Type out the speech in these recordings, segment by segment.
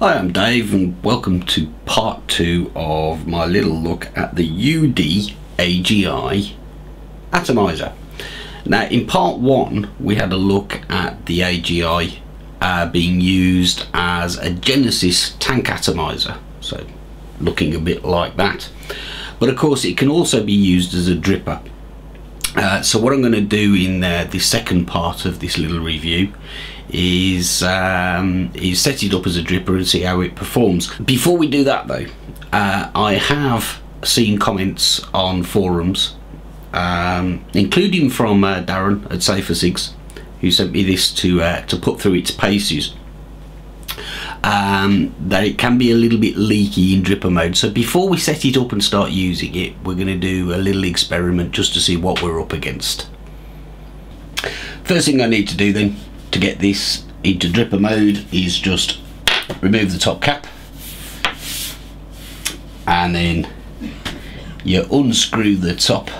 Hi, I'm Dave and welcome to part two of my little look at the UD AGI atomizer. Now in part one we had a look at the AGI uh, being used as a Genesis tank atomizer, so looking a bit like that. But of course it can also be used as a dripper. Uh, so what I'm going to do in uh, the second part of this little review is um, is set it up as a dripper and see how it performs. Before we do that though, uh, I have seen comments on forums, um, including from uh, Darren at SaferCigs, who sent me this to to put through its paces. Um, that it can be a little bit leaky in dripper mode. So before we set it up and start using it, we're going to do a little experiment just to see what we're up against. First thing I need to do then to get this into dripper mode is just remove the top cap and then you unscrew the top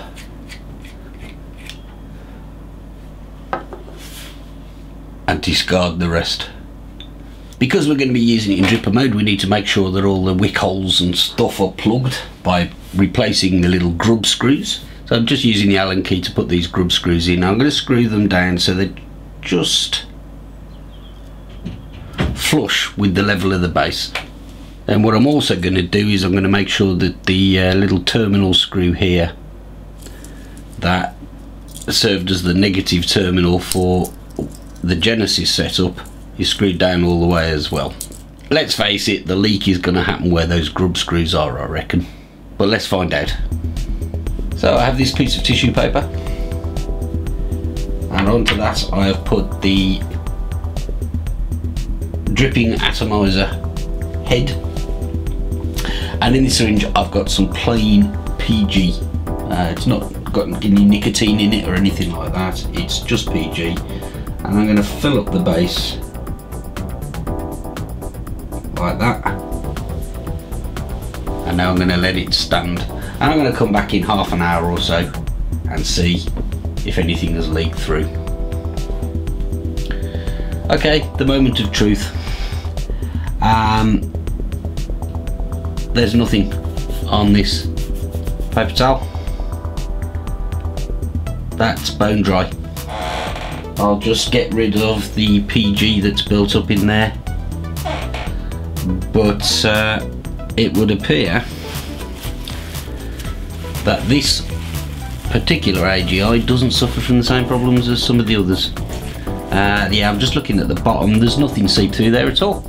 and discard the rest because we're going to be using it in dripper mode we need to make sure that all the wick holes and stuff are plugged by replacing the little grub screws. So I'm just using the Allen key to put these grub screws in. I'm going to screw them down so they're just flush with the level of the base. And what I'm also going to do is I'm going to make sure that the uh, little terminal screw here that served as the negative terminal for the Genesis setup is screwed down all the way as well. Let's face it, the leak is going to happen where those grub screws are, I reckon. But let's find out. So I have this piece of tissue paper. And onto that I have put the dripping atomizer head. And in the syringe I've got some plain PG. Uh, it's not got any nicotine in it or anything like that. It's just PG. And I'm going to fill up the base like that. And now I'm going to let it stand. And I'm going to come back in half an hour or so and see if anything has leaked through. Okay the moment of truth. Um, there's nothing on this paper towel. That's bone dry. I'll just get rid of the PG that's built up in there but uh, it would appear that this particular AGI doesn't suffer from the same problems as some of the others. Uh, yeah, I'm just looking at the bottom, there's nothing seep through there at all.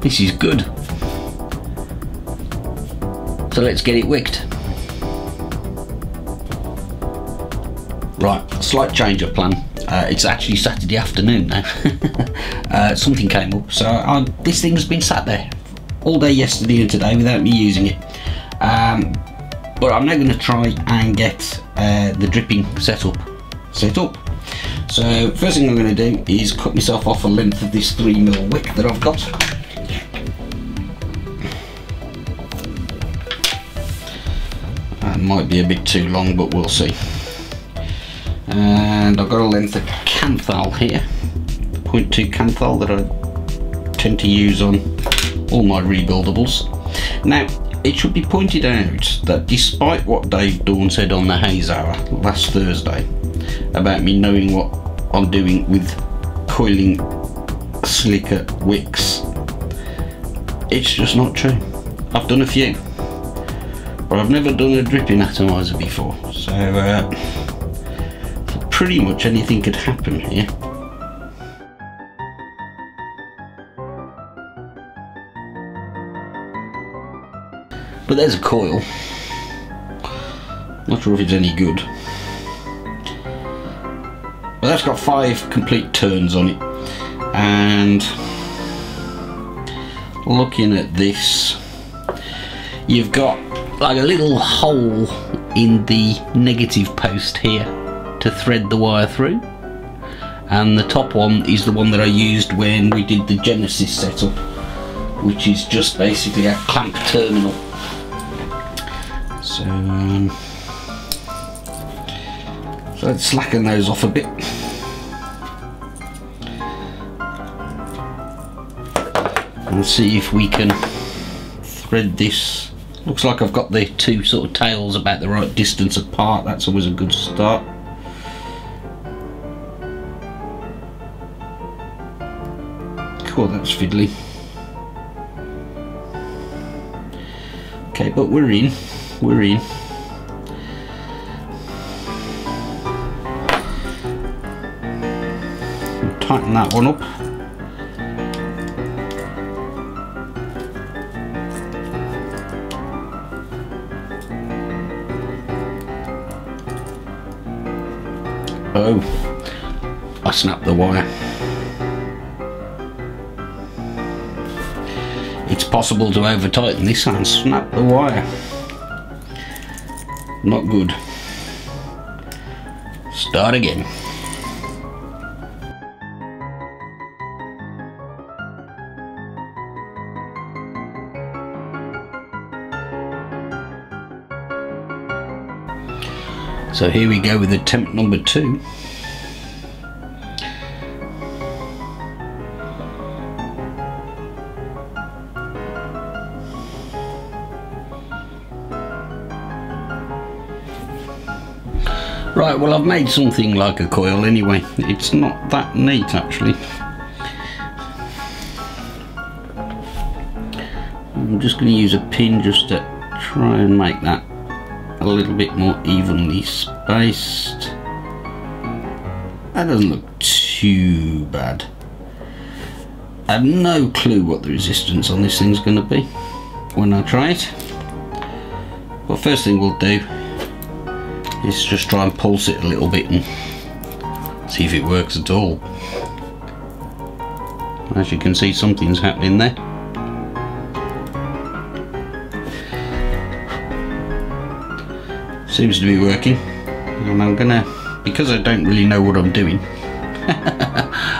This is good. So let's get it wicked. Right, slight change of plan. Uh, it's actually Saturday afternoon now. uh, something came up, so I, this thing's been sat there all day yesterday and today without me using it. Um, but I'm now going to try and get uh, the dripping setup set up. So first thing I'm going to do is cut myself off a length of this 3mm wick that I've got. That might be a bit too long but we'll see and I've got a length of Kanthal here. 0.2 Kanthal that I tend to use on all my rebuildables. Now it should be pointed out that despite what Dave Dorn said on the Haze Hour last Thursday about me knowing what I'm doing with coiling silica wicks it's just not true. I've done a few but I've never done a dripping atomizer before. So uh, pretty much anything could happen here. But there's a coil. Not sure if it's any good. But that's got five complete turns on it. And looking at this, you've got like a little hole in the negative post here to thread the wire through. And the top one is the one that I used when we did the Genesis setup which is just basically a clamp terminal. So, um, so let's slacken those off a bit. And see if we can thread this. Looks like I've got the two sort of tails about the right distance apart. That's always a good start cool that's fiddly okay but we're in. We're in. Tighten that one up. Oh, I snapped the wire. Possible to over tighten this and snap the wire. Not good. Start again. So here we go with attempt number two. Right, well I've made something like a coil anyway. It's not that neat actually. I'm just going to use a pin just to try and make that a little bit more evenly spaced. That doesn't look too bad. I have no clue what the resistance on this thing's going to be when I try it. But first thing we'll do is just try and pulse it a little bit and see if it works at all. As you can see something's happening there. Seems to be working. And I'm gonna, because I don't really know what I'm doing,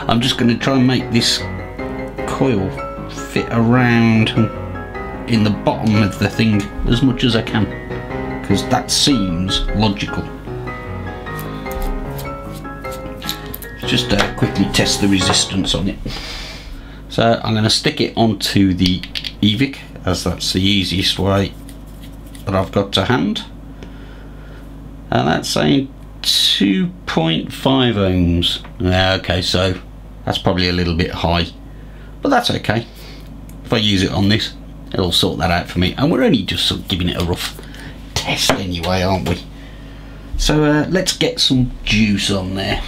I'm just gonna try and make this coil fit around in the bottom of the thing as much as I can. Because that seems logical. Just uh, quickly test the resistance on it. So I'm going to stick it onto the EVIC as that's the easiest way that I've got to hand and that's saying 2.5 ohms yeah, okay so that's probably a little bit high but that's okay if I use it on this it'll sort that out for me and we're only just sort of giving it a rough test anyway aren't we so uh, let's get some juice on there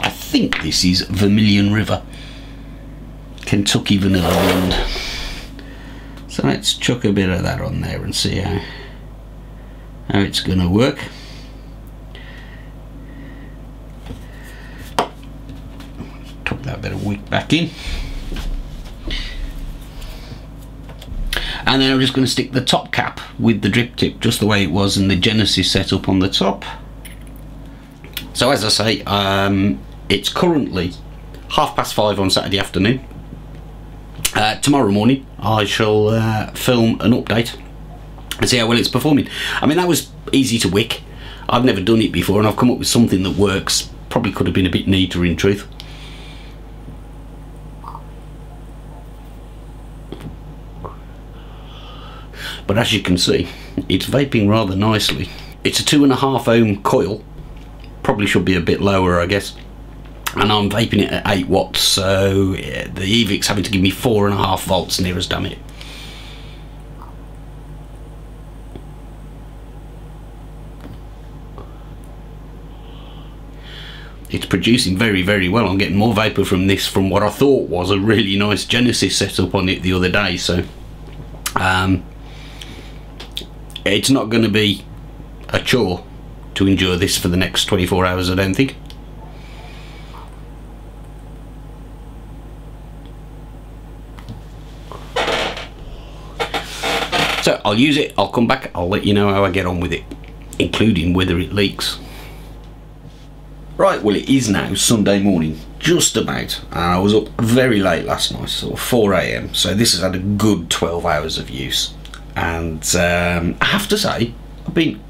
I think this is Vermilion River Kentucky Vanilla Blend so let's chuck a bit of that on there and see how how it's going to work. Tuck that bit of wick back in. And then I'm just going to stick the top cap with the drip tip just the way it was in the Genesis setup on the top. So as I say, um, it's currently half past five on Saturday afternoon. Uh, tomorrow morning I shall uh, film an update and see how well it's performing. I mean, that was easy to wick. I've never done it before and I've come up with something that works. Probably could have been a bit neater in truth. But as you can see, it's vaping rather nicely. It's a two and a half ohm coil. Probably should be a bit lower, I guess. And I'm vaping it at 8 watts, so the EVIC's having to give me four and a half volts near as damn it. it's producing very very well I'm getting more vapor from this from what I thought was a really nice Genesis setup on it the other day so um, it's not going to be a chore to endure this for the next 24 hours I don't think. So I'll use it I'll come back I'll let you know how I get on with it including whether it leaks. Right, well it is now Sunday morning, just about, and I was up very late last night, sort of 4am, so this has had a good 12 hours of use, and um, I have to say, I've been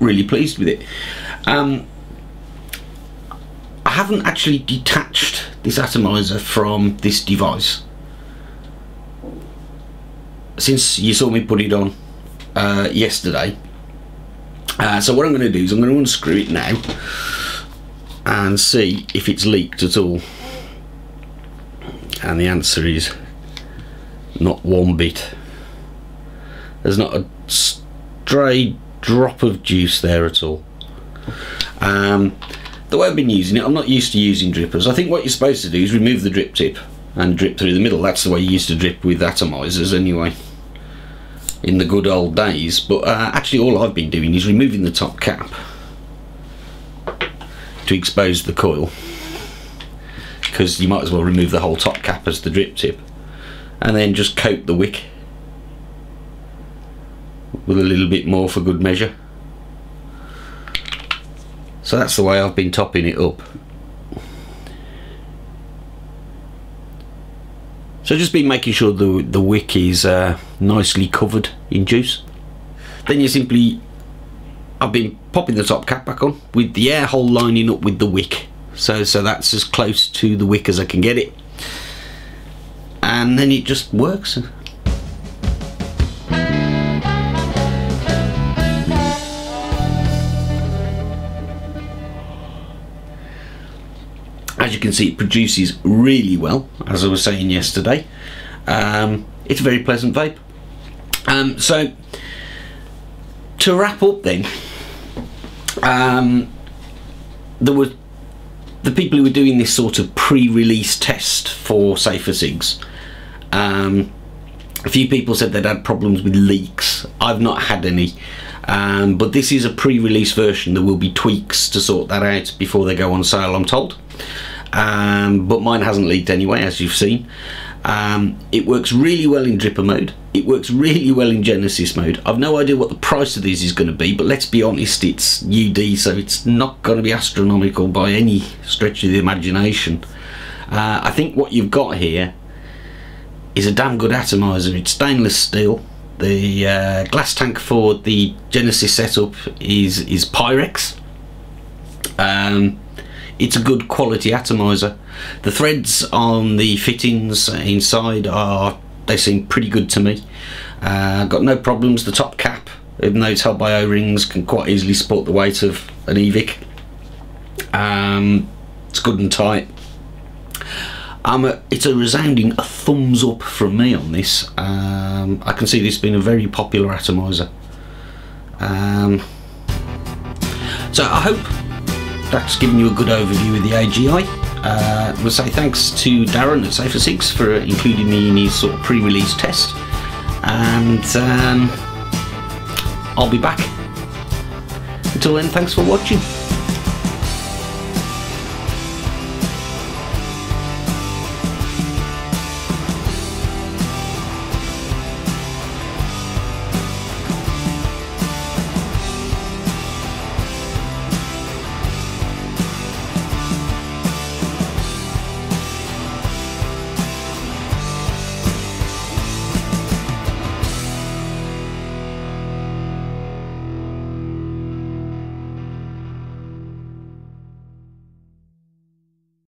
really pleased with it. Um, I haven't actually detached this atomizer from this device, since you saw me put it on uh, yesterday. Uh, so what I'm going to do is I'm going to unscrew it now and see if it's leaked at all. And the answer is not one bit. There's not a stray drop of juice there at all. Um, the way I've been using it, I'm not used to using drippers. I think what you're supposed to do is remove the drip tip and drip through the middle. That's the way you used to drip with atomizers anyway in the good old days. But uh, actually all I've been doing is removing the top cap to expose the coil because you might as well remove the whole top cap as the drip tip and then just coat the wick with a little bit more for good measure. So that's the way I've been topping it up. So just been making sure the, the wick is uh, nicely covered in juice. Then you simply I've been popping the top cap back on with the air hole lining up with the wick. So so that's as close to the wick as I can get it. And then it just works can see it produces really well as I was saying yesterday um, it's a very pleasant vape um, so to wrap up then um, there were the people who were doing this sort of pre-release test for Safer Cigs. Um, a few people said they'd had problems with leaks. I've not had any. Um, but this is a pre-release version. There will be tweaks to sort that out before they go on sale, I'm told. Um, but mine hasn't leaked anyway, as you've seen. Um, it works really well in dripper mode. It works really well in Genesis mode. I've no idea what the price of these is going to be, but let's be honest, it's UD, so it's not going to be astronomical by any stretch of the imagination. Uh, I think what you've got here is a damn good atomizer. It's stainless steel. The uh, glass tank for the Genesis setup is is Pyrex. Um, it's a good quality atomizer. The threads on the fittings inside are they seem pretty good to me. Uh, got no problems. The top cap, even though it's held by O-rings, can quite easily support the weight of an Evic. Um, it's good and tight. Um, it's a resounding a thumbs up from me on this. Um, I can see this being a very popular atomizer. Um, so I hope that's given you a good overview of the AGI. Uh, we'll say thanks to Darren at Safer Cigs for including me in his sort of pre-release test, and um, I'll be back. Until then, thanks for watching.